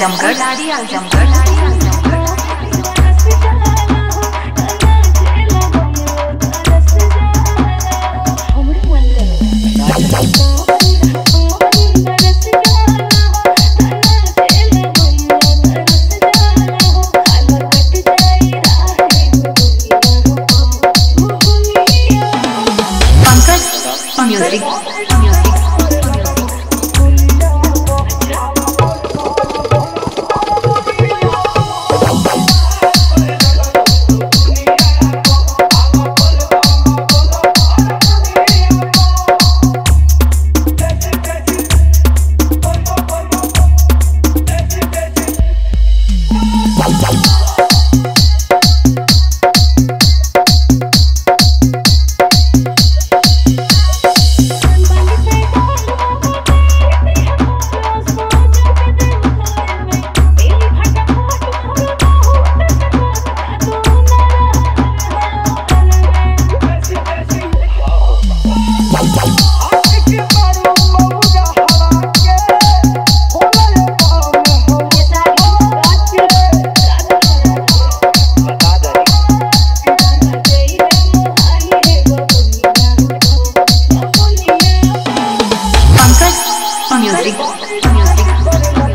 Azamgarh Azamgarh music, music.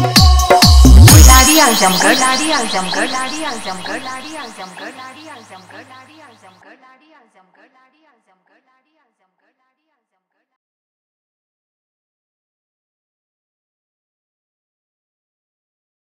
Music लाड़ी आजमगढ़ लाड़ी आजमगढ़ लाड़ी आजमगढ़ लाड़ी आजमगढ़ लाड़ी आजमगढ़ लाड़ी आजमगढ़ लाड़ी